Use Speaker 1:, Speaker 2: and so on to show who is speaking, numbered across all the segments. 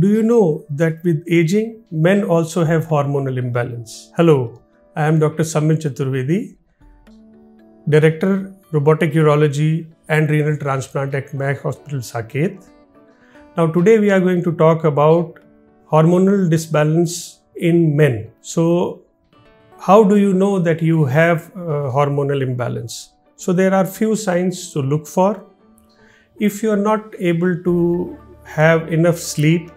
Speaker 1: Do you know that with aging, men also have hormonal imbalance? Hello, I am Dr. Samit Chaturvedi, Director, Robotic Urology and Renal Transplant at Max Hospital Saket. Now, today we are going to talk about hormonal disbalance in men. So, how do you know that you have uh, hormonal imbalance? So, there are few signs to look for. If you are not able to have enough sleep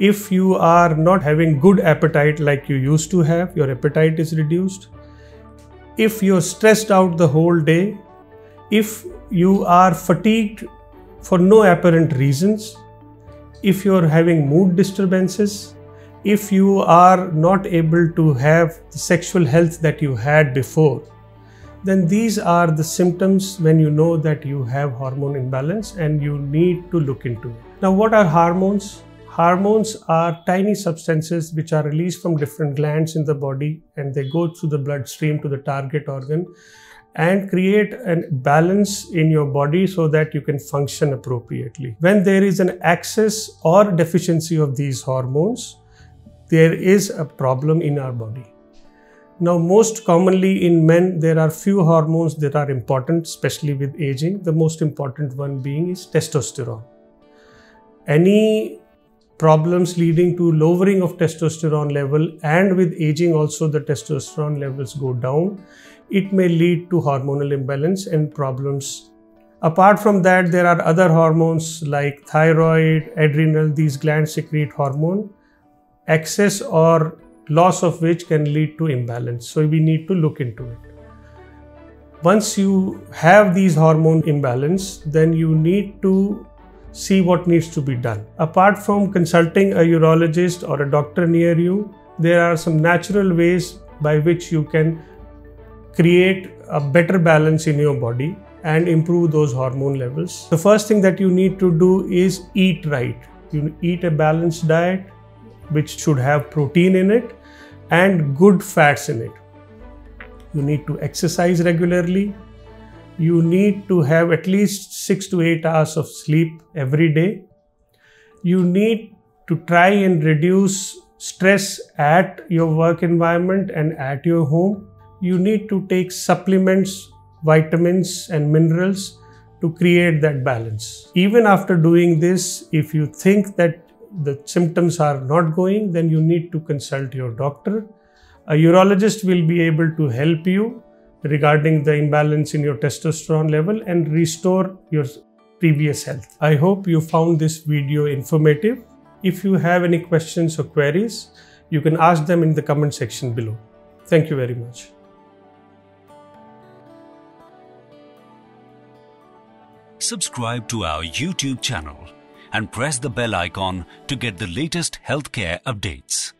Speaker 1: if you are not having good appetite like you used to have, your appetite is reduced. If you're stressed out the whole day, if you are fatigued for no apparent reasons, if you're having mood disturbances, if you are not able to have the sexual health that you had before, then these are the symptoms when you know that you have hormone imbalance and you need to look into it. Now, what are hormones? Hormones are tiny substances which are released from different glands in the body and they go through the bloodstream to the target organ and create a balance in your body so that you can function appropriately. When there is an excess or deficiency of these hormones, there is a problem in our body. Now, most commonly in men, there are few hormones that are important, especially with aging. The most important one being is testosterone. Any problems leading to lowering of testosterone level and with aging also the testosterone levels go down. It may lead to hormonal imbalance and problems. Apart from that there are other hormones like thyroid adrenal these glands secrete hormone excess or loss of which can lead to imbalance. So we need to look into it. Once you have these hormone imbalance then you need to see what needs to be done. Apart from consulting a urologist or a doctor near you, there are some natural ways by which you can create a better balance in your body and improve those hormone levels. The first thing that you need to do is eat right. You eat a balanced diet which should have protein in it and good fats in it. You need to exercise regularly you need to have at least six to eight hours of sleep every day. You need to try and reduce stress at your work environment and at your home. You need to take supplements, vitamins, and minerals to create that balance. Even after doing this, if you think that the symptoms are not going, then you need to consult your doctor. A urologist will be able to help you regarding the imbalance in your testosterone level and restore your previous health. I hope you found this video informative. If you have any questions or queries, you can ask them in the comment section below. Thank you very much.
Speaker 2: Subscribe to our YouTube channel and press the bell icon to get the latest healthcare updates.